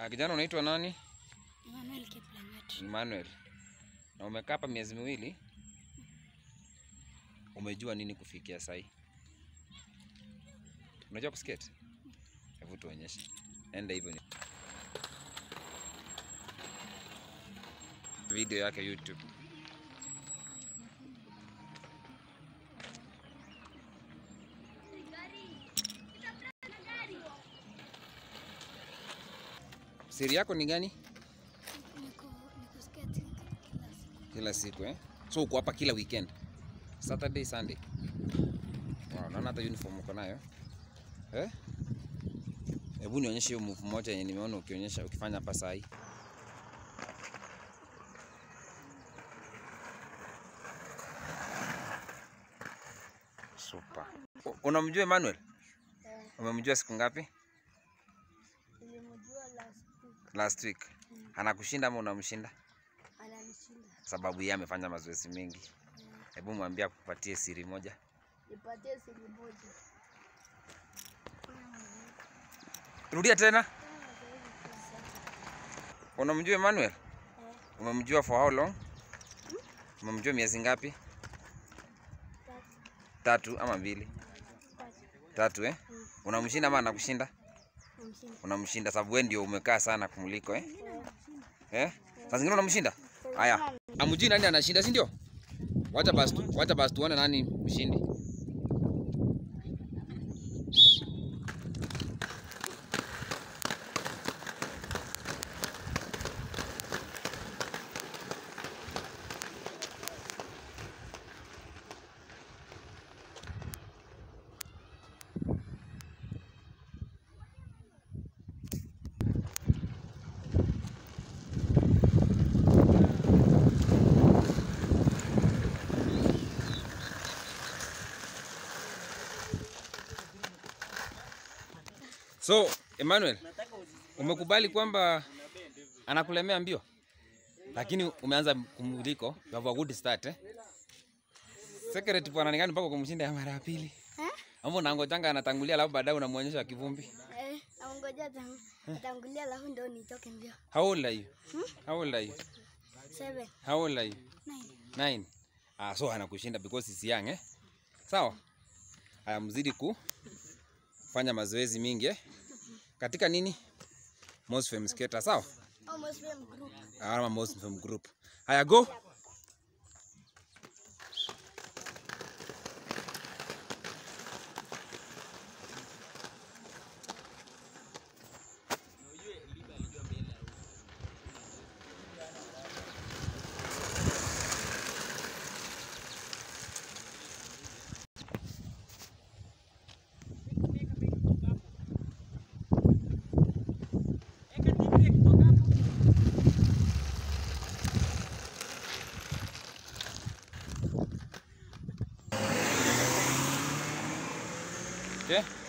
Ah, kijana unaitwa nani? Emmanuel Kiplangat. Emmanuel. Na umekaa hapa miezi miwili? Umejua nini kufikia sai? Unajua kuskate? Hebu tuonyeshe. Enda hivyo ni. Video yake YouTube. Siri yako ni gani? Niko niko skate kila siku. Kila siku eh? So uko hapa kila weekend? Saturday, Sunday. Wow, naona hata uniform uko nayo. Eh? Hebu nionyeshe hiyo move moja yenye nimeona ukionyesha ukifanya hapa saa hii. Super. Unamjua Emmanuel? Yeah. Umemjua siku ngapi? Nilimjua last week. Last week. Anakushinda ama unamshinda? Ananishinda. Sababu yeye amefanya mazoezi mengi. Eh, Hebu mwambie akupatie siri moja. nipatie siri moja. Rudia tena. Siku. Unamjua Emmanuel? Eh, Umemjua for how long? Umemjua miezi ngapi? tatu, Tatu ama mbili? tatu. Tatu eh? Hmm. Unamshinda ama anakushinda? Namshinda. Unamshinda sababu wewe ndio umekaa sana kumliko eh? Eh, Sasa Saa zingine unamshinda? Haya. Amujui nani anashinda, si ndio? Wacha basi tu, wacha basi tuone nani mshindi. So, Emmanuel, umekubali kwamba anakulemea mbio, lakini umeanza kumuliko, You have a good start eh? Secret bwana ni gani mpaka kumshinda ya mara ya pili? Eh? Ama unangojanga anatangulia alafu baadaye unamuonyesha kivumbi? Eh, naongoja tangu atangulia alafu ndio nitoke mbio. How old are you? Hmm? How old are you? Seven, How old are you? nine. Nine. Ah, so anakushinda because he's young eh? Sawa. Haya, mzidi kufanya mazoezi mingi eh? Katika nini? Most Fame Skater, sawa? Ama Most Fame Group. Haya, go. nie?